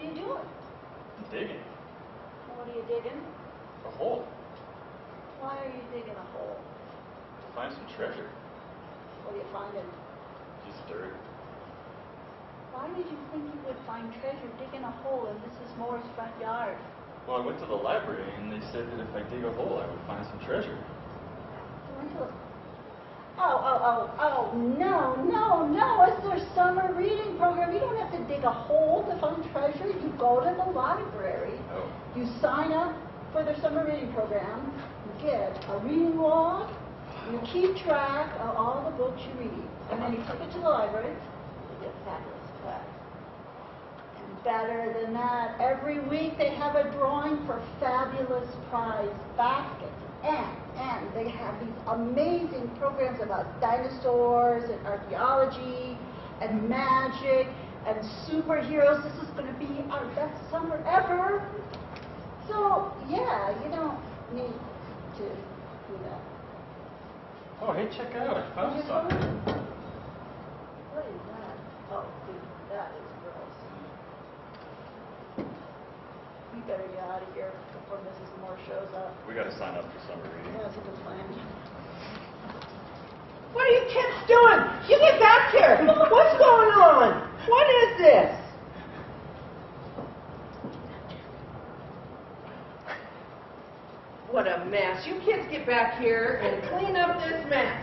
are you doing? I'm digging. What are you digging? A hole. Why are you digging a hole? To find some treasure. What are you finding? Just dirt. Why did you think you would find treasure digging a hole in Mrs. Moore's front yard? Well, I went to the library and they said that if I dig a hole, I would find some treasure. You went to Oh, oh, oh, oh, no, no, no, it's their summer reading program. You don't have to dig a hole to find treasure. You go to the library, Oh. you sign up for their summer reading program, you get a reading log, you keep track of all the books you read, and then you take it to the library, you get a fabulous prize. And better than that, every week they have a drawing for fabulous prize baskets. And, and they have these amazing programs about dinosaurs and archaeology and magic and superheroes. This is going to be our best summer ever. So, yeah, you don't need to do that. Oh, hey, check out. I found Your something. phone? What is that? Oh, dude, that is gross. We better get out of here before Mrs. Moore shows up. We got to sign up for summer reading. Yeah, that's a good plan. What are you kids doing? You get back here! What's going on? What is this? What a mess. You kids get back here and clean up this mess.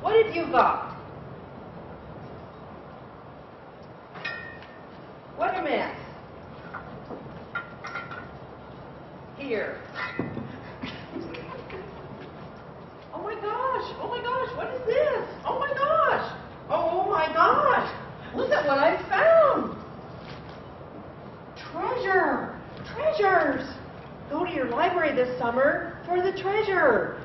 What have you got? What a mess. Here. Oh my gosh! Oh my gosh! What is this? Oh my gosh! Oh my gosh! Look at what I found! Treasure! Treasures! Go to your library this summer for the treasure.